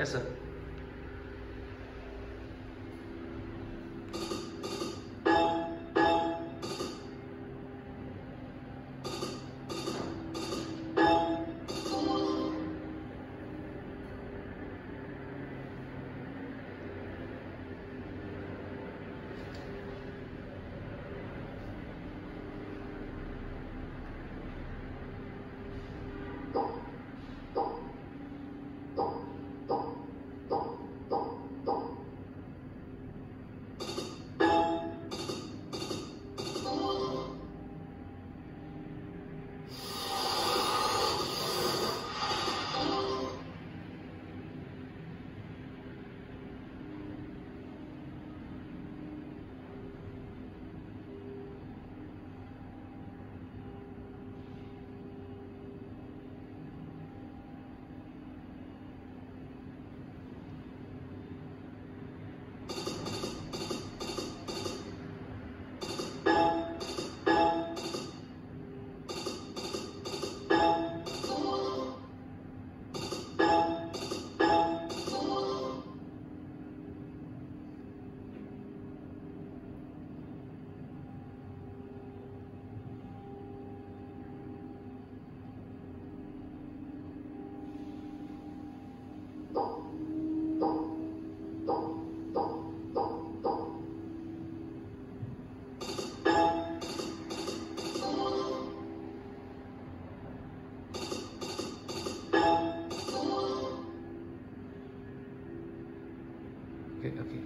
开始。Ok, ok.